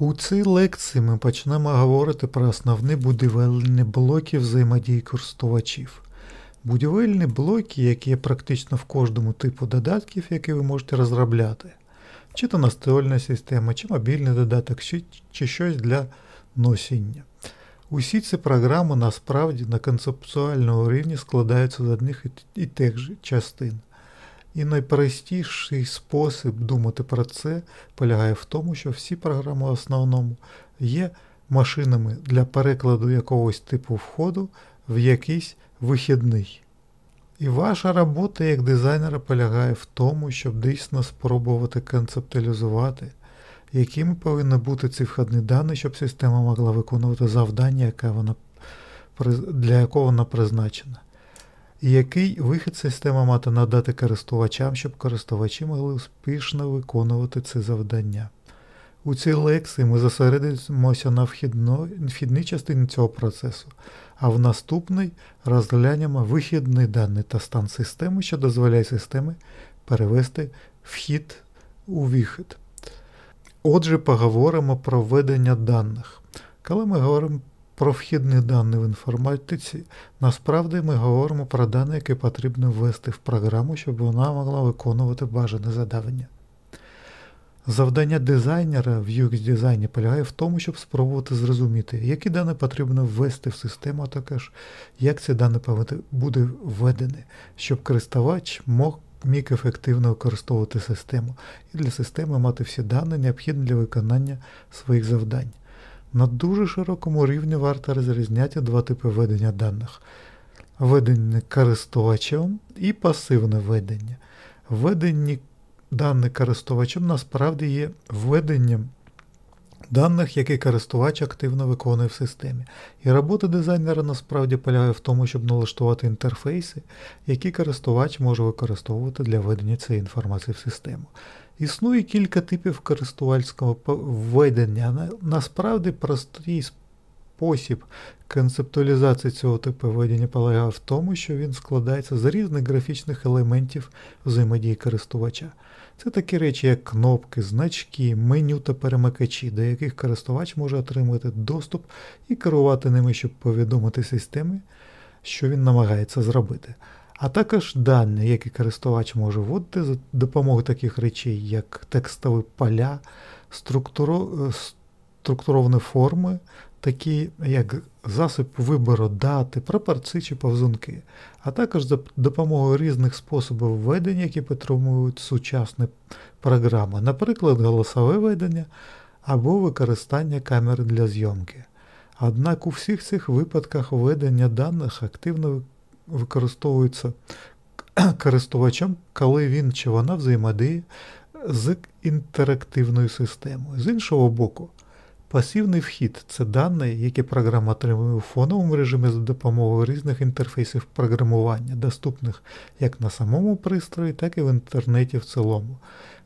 У цій лекції ми почнемо говорити про основні будівельні блоки взаємодії користувачів. Будівельні блоки, які є практично в кожному типу додатків, які ви можете розробляти, чи то настольна система, чи мобільний додаток, чи, чи щось для носіння. Усі ці програми насправді на концептуальному рівні складаються з одних і тих же частин. І найпростіший спосіб думати про це полягає в тому, що всі програми в основному є машинами для перекладу якогось типу входу в якийсь вихідний. І ваша робота як дизайнера полягає в тому, щоб дійсно спробувати концептуалізувати, якими повинні бути ці входні дані, щоб система могла виконувати завдання, яке вона, для якого вона призначена. Який вихід система мати надати користувачам, щоб користувачі могли успішно виконувати це завдання. У цій лекції ми зосередимося на вхідно, вхідній частині цього процесу, а в наступній розглянемо вихідні дані та стан системи, що дозволяє системі перевести вхід у вихід. Отже, поговоримо про введення даних. Коли ми говоримо про вхідні дані в інформатиці, насправді ми говоримо про дані, які потрібно ввести в програму, щоб вона могла виконувати бажане завдання. Завдання дизайнера в UX дизайні полягає в тому, щоб спробувати зрозуміти, які дані потрібно ввести в систему, а також як ці дані буде введені, щоб користувач мог міг ефективно використовувати систему і для системи мати всі дані, необхідні для виконання своїх завдань. На дуже широкому рівні варто розрізняти два типи ведення даних: ведення користувачем і пасивне ведення. Ведення даних користувачем насправді є введенням даних, які користувач активно виконує в системі. І робота дизайнера насправді полягає в тому, щоб налаштувати інтерфейси, які користувач може використовувати для введення цієї інформації в систему. Існує кілька типів користувальського введення. Насправді простий спосіб концептуалізації цього типу введення полягає в тому, що він складається з різних графічних елементів взаємодії користувача. Це такі речі, як кнопки, значки, меню та перемикачі, до яких користувач може отримати доступ і керувати ними, щоб повідомити системі, що він намагається зробити. А також дані, які користувач може вводити за допомогою таких речей, як текстові поля, структуру, структуровані форми, такі як засіб вибору дати, пропорції чи повзунки, а також за допомогою різних способів введення, які підтримують сучасні програми, наприклад, голосове ведення або використання камери для зйомки. Однак у всіх цих випадках введення даних активно використовується користувачем, коли він чи вона взаємодіє з інтерактивною системою. З іншого боку, пасивний вхід це дані, які програма отримує у фоновому режимі за допомогою різних інтерфейсів програмування, доступних як на самому пристрої, так і в інтернеті в цілому.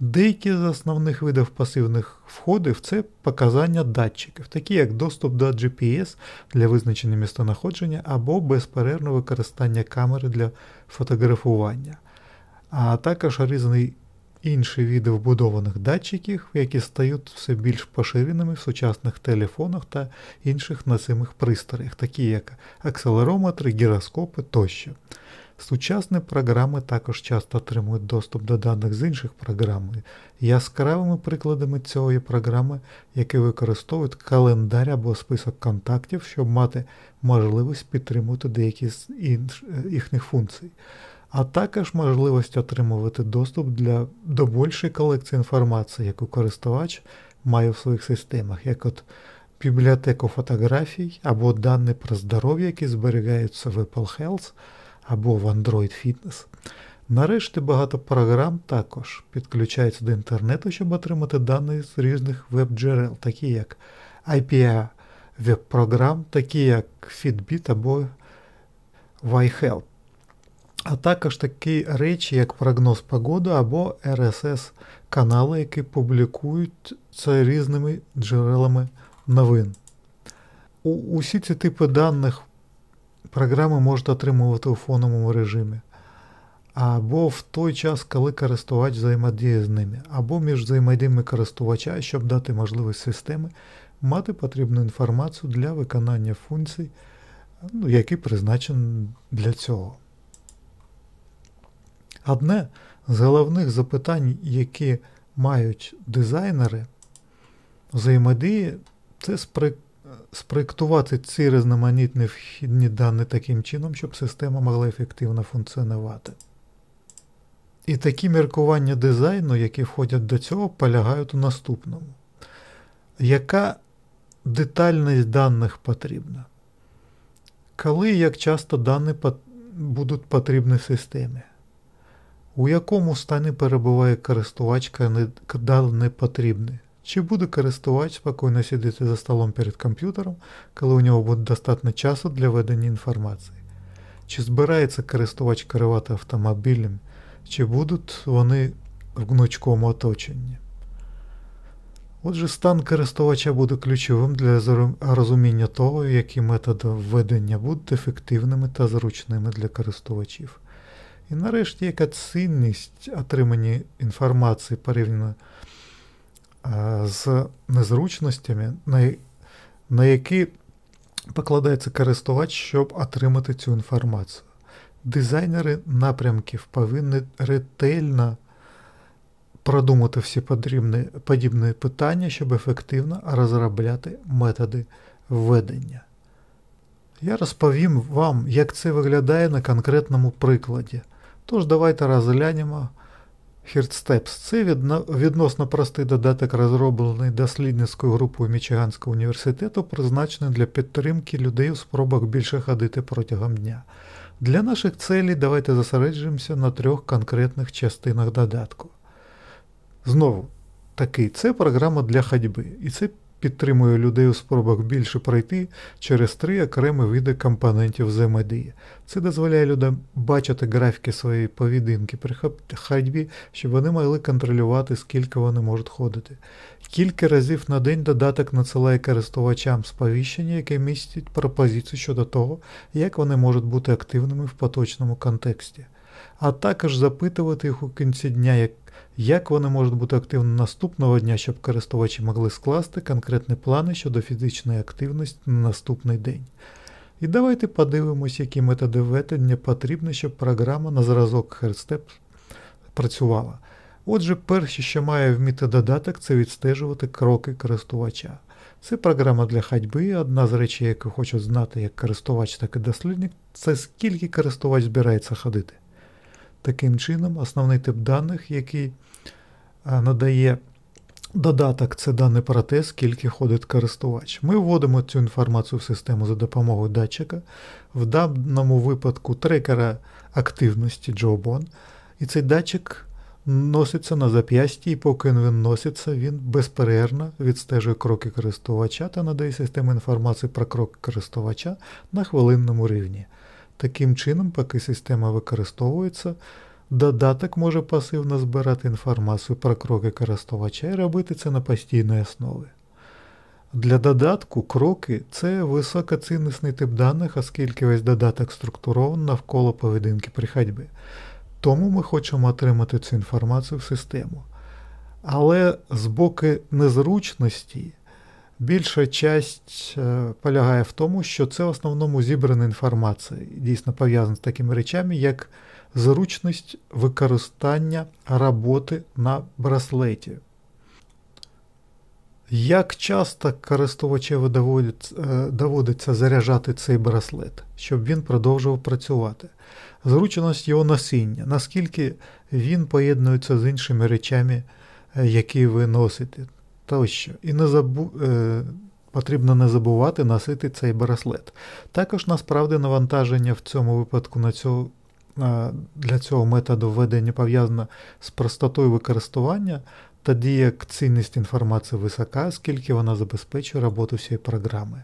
Деякі з основних видів пасивних входів це показання датчиків, такі як доступ до GPS для визначення містонаходження або безперервне використання камери для фотографування, а також різні інші види вбудованих датчиків, які стають все більш поширеними в сучасних телефонах та інших носимих пристроях, такі як акселерометри, гіроскопи тощо. Сучасні програми також часто отримують доступ до даних з інших програм. Яскравими прикладами цього є програми, які використовують календар або список контактів, щоб мати можливість підтримувати деякі з інш... їхніх функцій, а також можливість отримувати доступ для, до більшої колекції інформації, яку користувач має в своїх системах, як от бібліотеку фотографій або дані про здоров'я, які зберігаються в Apple Health або в Android Fitness. Нарешті багато програм також підключаються до інтернету, щоб отримати дані з різних веб-джерел, такі як IPA веб-програм, такі як Fitbit або YHealth. А також такі речі, як прогноз погоди або RSS канали, які публікують це різними джерелами новин. У, Усі ці типи даних програми можуть отримувати у фоновому режимі. або в той час, коли користувач взаємодіє з ними, або між взаємодіями користувача, щоб дати можливість системи мати потрібну інформацію для виконання функцій, ну, які призначені для цього. Одне з головних запитань, які мають дизайнери взаємодії, це спроєктувати ці різноманітні вхідні дані таким чином, щоб система могла ефективно функціонувати. І такі міркування дизайну, які входять до цього, полягають у наступному. Яка детальність даних потрібна? Коли і як часто дані будуть потрібні системі? У якому стані перебуває користувач, коли не потрібний? Чи буде користувач спокійно сидіти за столом перед комп'ютером, коли у нього буде достатньо часу для ведення інформації? Чи збирається користувач керувати автомобілем, чи будуть вони в гнучкому оточенні? Отже, стан користувача буде ключовим для розуміння того, які методи введення будуть ефективними та зручними для користувачів. І нарешті, яка цінність отримання інформації порівняно з незручностями, на, на які покладається користувач, щоб отримати цю інформацію. Дизайнери напрямків повинні ретельно продумати всі потрібні, подібні питання, щоб ефективно розробляти методи введення. Я розповім вам, як це виглядає на конкретному прикладі. Тож давайте розглянемо HeartSteps. Це відносно простий додаток, розроблений дослідницькою групою Мічиганського університету, призначений для підтримки людей у спробах більше ходити протягом дня. Для наших целей давайте зосереджуємося на трьох конкретних частинах додатку. Знову таки, це програма для ходьби, і це підтримує людей у спробах більше пройти через три окремі види компонентів взаємодії. Це дозволяє людям бачити графіки своєї поведінки при ходьбі, щоб вони могли контролювати, скільки вони можуть ходити. Кілька разів на день додаток надсилає користувачам сповіщення, яке містить пропозицію щодо того, як вони можуть бути активними в поточному контексті, а також запитувати їх у кінці дня, як як вони можуть бути активні наступного дня, щоб користувачі могли скласти конкретні плани щодо фізичної активності на наступний день. І давайте подивимось, які методи введення потрібні, щоб програма на зразок HeartStep працювала. Отже, перше, що має вміти додаток, це відстежувати кроки користувача. Це програма для ходьби, одна з речей, яку хочу знати як користувач, так і дослідник, це скільки користувач збирається ходити. Таким чином, основний тип даних, який надає додаток, це дані про те, скільки ходить користувач. Ми вводимо цю інформацію в систему за допомогою датчика, в даному випадку трекера активності Jawbone, і цей датчик носиться на зап'ясті, і поки він носиться, він безперервно відстежує кроки користувача та надає систему інформації про кроки користувача на хвилинному рівні. Таким чином, поки система використовується, додаток може пасивно збирати інформацію про кроки користувача і робити це на постійній основі. Для додатку кроки це високоціннісний тип даних, оскільки весь додаток структурований навколо поведінки при ходьбі. Тому ми хочемо отримати цю інформацію в систему. Але з боку незручності Більша часть е, полягає в тому, що це в основному зібрана інформація, дійсно пов'язана з такими речами, як зручність використання роботи на браслеті. Як часто користувачеві е, доводиться заряджати цей браслет, щоб він продовжував працювати? Зручність його носіння, наскільки він поєднується з іншими речами, е, які ви носите тощо. І не забу... е... потрібно не забувати носити цей браслет. Також насправді навантаження в цьому випадку на цю... для цього методу введення пов'язано з простотою використання, тоді як цінність інформації висока, оскільки вона забезпечує роботу всієї програми.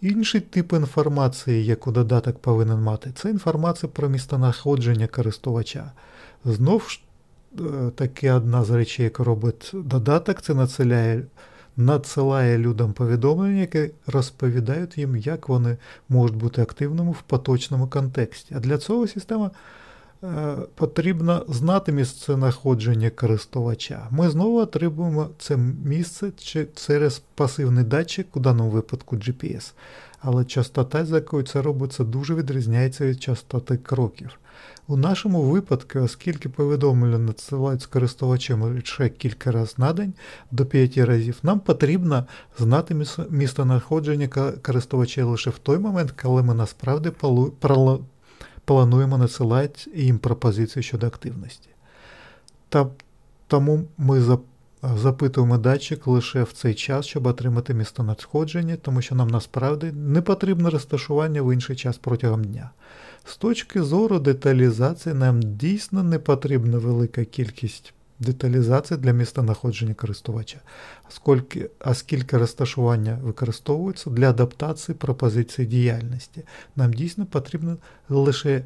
Інший тип інформації, яку додаток повинен мати, це інформація про місценаходження користувача. Знов таки одна з речей, яку робить додаток, це надсилає надсилає людям повідомлення, які розповідають їм, як вони можуть бути активними в поточному контексті. А для цього система е, потрібно знати місце знаходження користувача. Ми знову отримуємо це місце через пасивний датчик, у даному випадку GPS. Але частота, з якою це робиться, дуже відрізняється від частоти кроків. У нашому випадку, оскільки повідомлення надсилають з користувачем лише кілька разів на день до 5 разів, нам потрібно знати місценаходження користувача лише в той момент, коли ми насправді плануємо надсилати їм пропозиції щодо активності. Та, Тому ми запитуємо датчик лише в цей час, щоб отримати містонадходження, тому що нам насправді не потрібне розташування в інший час протягом дня. З точки зору деталізації нам дійсно не потрібна велика кількість деталізації для місценаходження користувача, оскільки, оскільки розташування використовується для адаптації пропозиції діяльності. Нам дійсно потрібен лише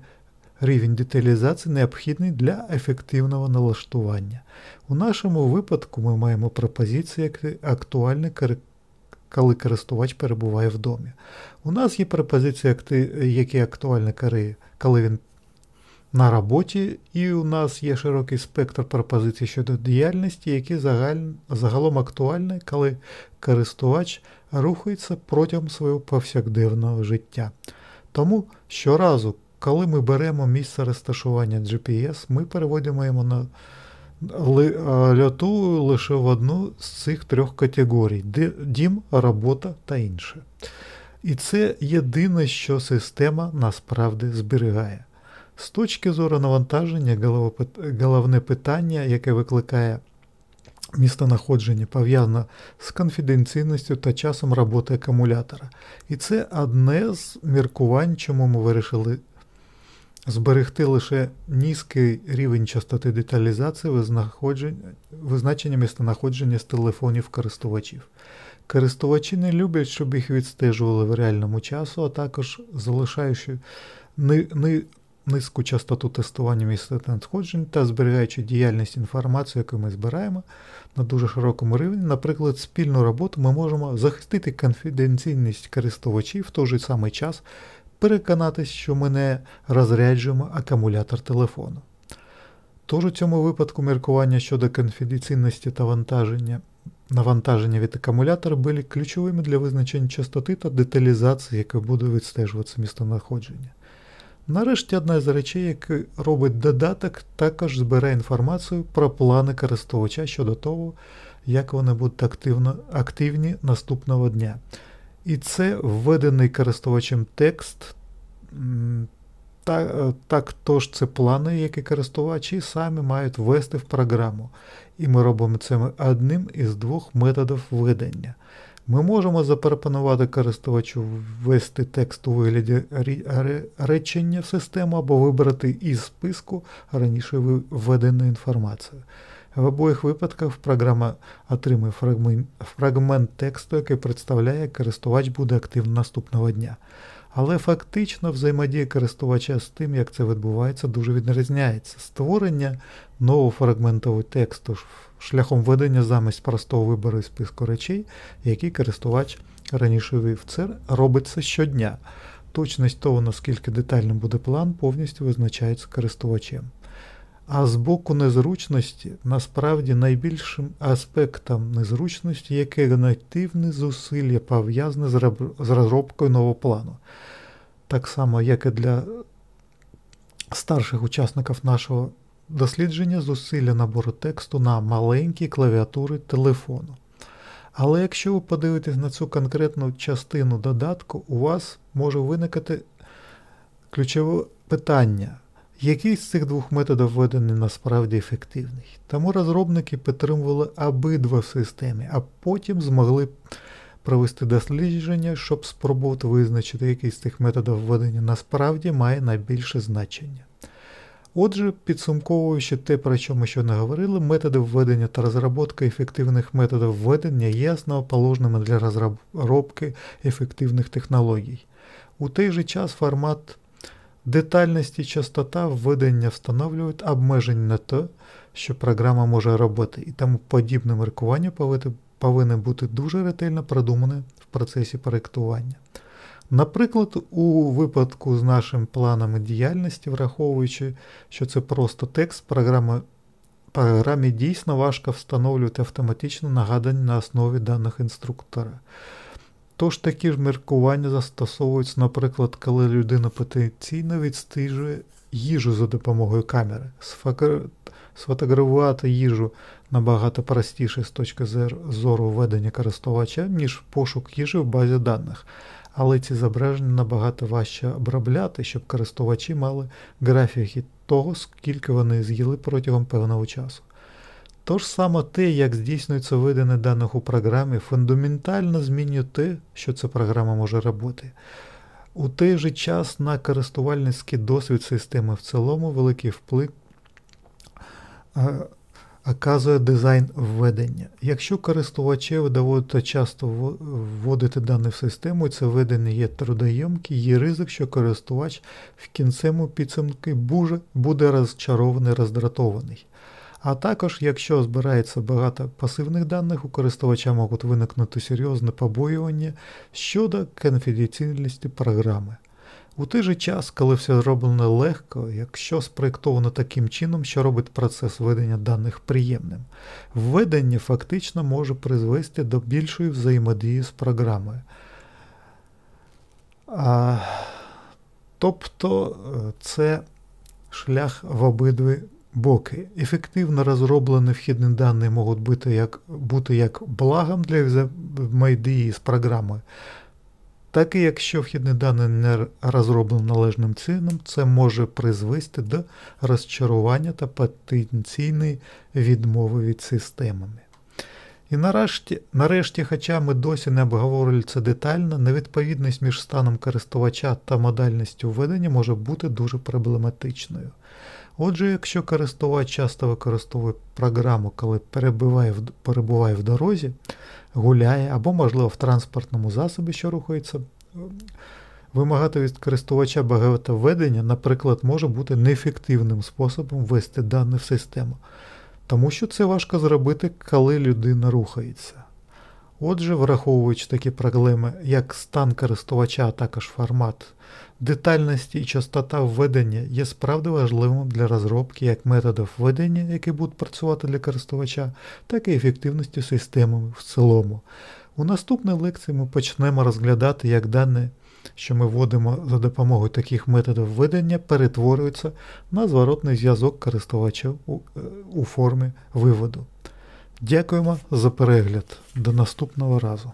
рівень деталізації, необхідний для ефективного налаштування. У нашому випадку ми маємо пропозиції як актуальні коли користувач перебуває в домі. У нас є пропозиції, які актуальні, коли він на роботі, і у нас є широкий спектр пропозицій щодо діяльності, які загалом актуальні, коли користувач рухається протягом свого повсякденного життя. Тому щоразу, коли ми беремо місце розташування GPS, ми переводимо його на льоту лише в одну з цих трьох категорій: дім, робота та інше. І це єдине, що система насправді зберігає. З точки зору навантаження, головне питання, яке викликає містонаходження, пов'язане з конфіденційністю та часом роботи акумулятора. І це одне з міркувань, чому ми вирішили зберегти лише низький рівень частоти деталізації визначення містонаходження з телефонів користувачів. Користувачі не люблять, щоб їх відстежували в реальному часу, а також залишаючи низьку частоту тестування місця надходжень та зберігаючи діяльність інформації, яку ми збираємо на дуже широкому рівні. Наприклад, спільну роботу ми можемо захистити конфіденційність користувачів в той же самий час переконатись, що ми не розряджуємо акумулятор телефону. Тож у цьому випадку міркування щодо конфіденційності та вантаження, навантаження від акумулятора були ключовими для визначення частоти та деталізації, яка буде відстежуватися містонаходження. Нарешті одна з речей, яку робить додаток, також збирає інформацію про плани користувача щодо того, як вони будуть активно, активні наступного дня. І це введений користувачем текст. Так, так тож це плани, які користувачі самі мають ввести в програму. І ми робимо це одним із двох методів введення. Ми можемо запропонувати користувачу ввести текст у вигляді речення в систему або вибрати із списку раніше введену інформацію. В обох випадках програма отримує фрагмент, тексту, який представляє, як користувач буде активно наступного дня. Але фактично взаємодія користувача з тим, як це відбувається, дуже відрізняється. Створення нового фрагменту тексту шляхом введення замість простого вибору із списку речей, які користувач раніше вів. Це робиться щодня. Точність того, наскільки детальним буде план, повністю визначається користувачем. А з боку незручності, насправді найбільшим аспектом незручності є когнитивне зусилля пов'язане з розробкою нового плану. Так само, як і для старших учасників нашого дослідження, зусилля набору тексту на маленькій клавіатури телефону. Але якщо ви подивитесь на цю конкретну частину додатку, у вас може виникати ключове питання. Який з цих двох методів введений насправді ефективний? Тому розробники підтримували обидва в системі, а потім змогли провести дослідження, щоб спробувати визначити, який з цих методів введення насправді має найбільше значення. Отже, підсумковуючи те, про що ми ще не говорили, методи введення та розробка ефективних методів введення є основоположними для розробки ефективних технологій. У той же час формат Детальність і частота введення встановлюють обмежень на те, що програма може робити, і тому подібне маркування повинне бути дуже ретельно продумане в процесі проєктування. Наприклад, у випадку з нашими планами діяльності, враховуючи, що це просто текст, програми, програмі дійсно важко встановлювати автоматично нагадання на основі даних інструктора. Тож такі ж міркування застосовуються, наприклад, коли людина потенційно відстежує їжу за допомогою камери. Сфотографувати їжу набагато простіше з точки зору ведення користувача, ніж пошук їжі в базі даних. Але ці зображення набагато важче обробляти, щоб користувачі мали графіки того, скільки вони з'їли протягом певного часу. Тож саме те, як здійснюється видане даних у програмі, фундаментально змінює те, що ця програма може робити. У той же час на користувальницький досвід системи в цілому великий вплив оказує дизайн введення. Якщо користувачеві доводиться часто вводити дані в систему, це введення є трудоємкий, є ризик, що користувач в кінцевому підсумку буде розчарований, роздратований. А також, якщо збирається багато пасивних даних, у користувача можуть виникнути серйозне побоювання щодо конфіденційності програми. У той же час, коли все зроблено легко, якщо спроєктовано таким чином, що робить процес введення даних приємним, введення фактично може призвести до більшої взаємодії з програмою. А, Тобто е, це шлях в обидві боки. Ефективно розроблені вхідні дані можуть бути як бути як благом для взаємодії з програмою, так і якщо вхідні дані не розроблені належним чином, це може призвести до розчарування та потенційної відмови від системами. І нарешті, нарешті, хоча ми досі не обговорили це детально, невідповідність між станом користувача та модальністю введення може бути дуже проблематичною. Отже, якщо користувач часто використовує програму, коли перебуває в, перебуває в дорозі, гуляє або, можливо, в транспортному засобі, що рухається, вимагати від користувача багатовведення, наприклад, може бути неефективним способом ввести дані в систему, тому що це важко зробити, коли людина рухається. Отже, враховуючи такі проблеми, як стан користувача, а також формат Детальність і частота введення є справді важливим для розробки як методів введення, які будуть працювати для користувача, так і ефективності системи в цілому. У наступній лекції ми почнемо розглядати, як дані, що ми вводимо за допомогою таких методів введення, перетворюються на зворотний зв'язок користувача у, е, у формі виводу. Дякуємо за перегляд. До наступного разу.